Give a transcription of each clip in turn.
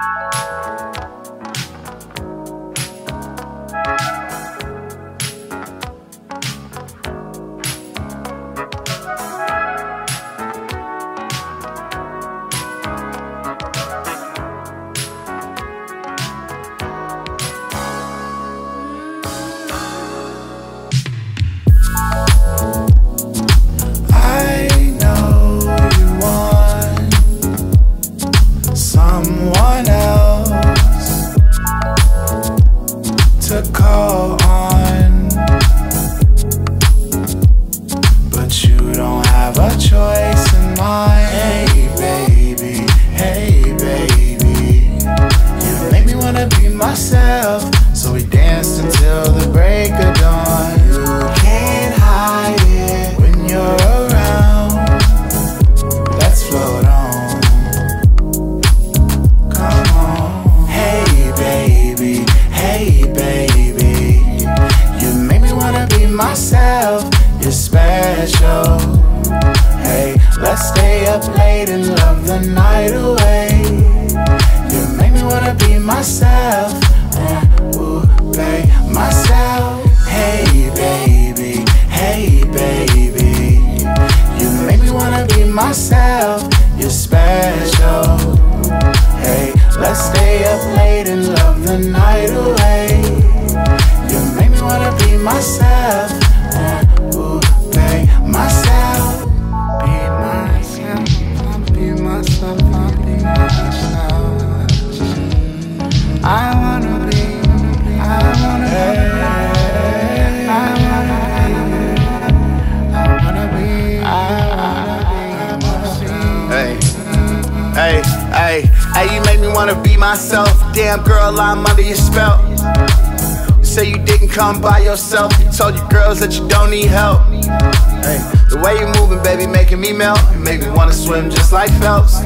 I to call on, but you don't have a choice in mind. Myself. You're special. Hey, let's stay up late and love the night away. You make me wanna be myself. Uh, ooh, babe, myself. Hey, baby. Hey, baby. You make me wanna be myself. You're special. Hey, let's stay up late and love the night away. Hey, hey, hey, you make me wanna be myself. Damn girl, I'm under your spell. You say you didn't come by yourself. You told your girls that you don't need help. Hey, the way you're moving, baby, making me melt. You make me wanna swim just like Phelps.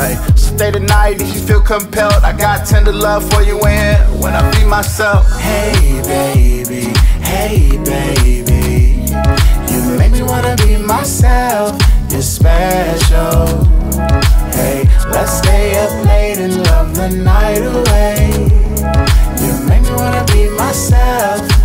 Hey, stay the night if you feel compelled. I got tender love for you when when I be myself. Hey baby, hey baby, you make me wanna be myself. You're special stay up late and love the night away. You make me wanna be myself.